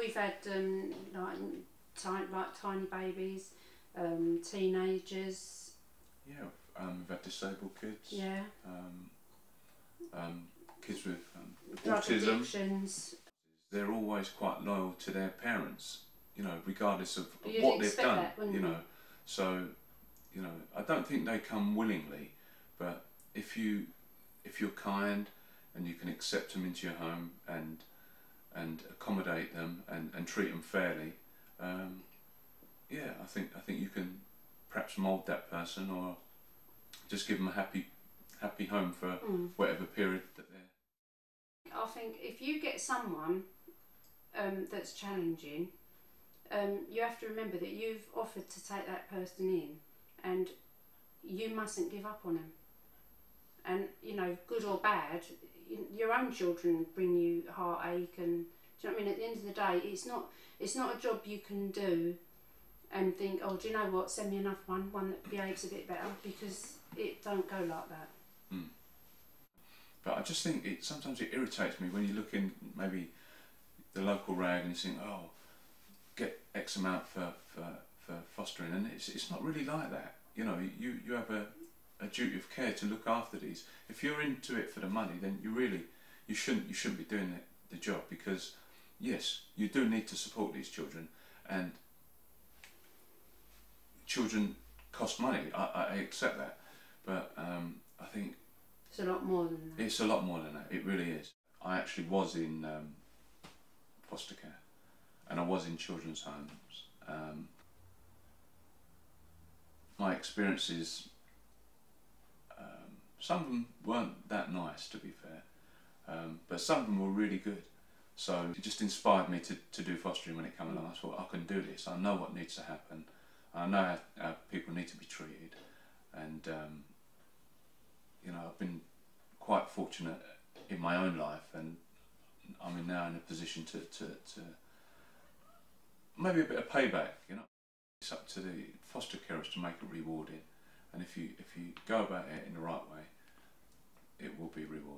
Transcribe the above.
we've had um, like tiny, like tiny babies, um, teenagers. Yeah, um, we've had disabled kids. Yeah. Um, um, kids with um, autism. addictions. They're always quite loyal to their parents. You know, regardless of, You'd what they've done. that, you? know, so you know, I don't think they come willingly, but if you if you're kind and you can accept them into your home and and accommodate them and, and treat them fairly, um, yeah, I think I think you can perhaps mould that person or just give them a happy happy home for Mm. whatever period that they're. I think if you get someone um, that's challenging, um, you have to remember that you've offered to take that person in, and you mustn't give up on them. And you know, good or bad, your own children bring you heartache, and do you know what I mean? At the end of the day, it's not it's not a job you can do and think, oh, do you know what? Send me another one, one that behaves a bit better, because it don't go like that. Hmm. But I just think it sometimes it irritates me when you look in maybe the local rag and you think, oh, get X amount for, for, for fostering, and it's, it's not really like that. You know, you, you have a, a duty of care to look after these. If you're into it for the money, then you really you shouldn't you shouldn't be doing the, the job because yes, you do need to support these children, and children cost money. I, I accept that, but um, I think It's a lot more than that. it's a lot more than that. It really is. I actually was in um, foster care, and I was in children's homes. Um, my experiences, some of them weren't that nice, to be fair, um, but some of them were really good. So it just inspired me to, to do fostering when it came along. I thought I can do this. I know what needs to happen. I know how, how people need to be treated, and um, you know I've been quite fortunate in my own life, and I'm now in a position to, to, to maybe a bit of payback. You know, it's up to the foster carers to make it rewarding, and if you if you go about it in the right way, it will